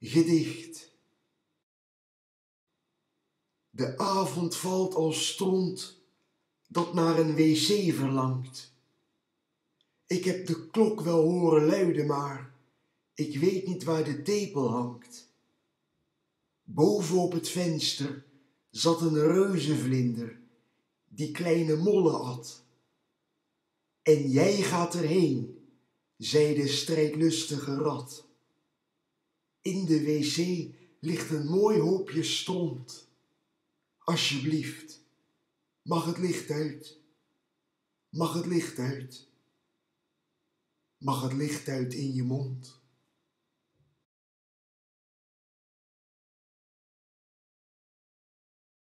Gedicht. De avond valt als stront dat naar een wc verlangt. Ik heb de klok wel horen luiden, maar ik weet niet waar de tepel hangt. Boven op het venster zat een reuzenvlinder die kleine mollen at. En jij gaat erheen, zei de strijdlustige rat. In de wc ligt een mooi hoopje stront. Alsjeblieft, mag het licht uit? Mag het licht uit? Mag het licht uit in je mond?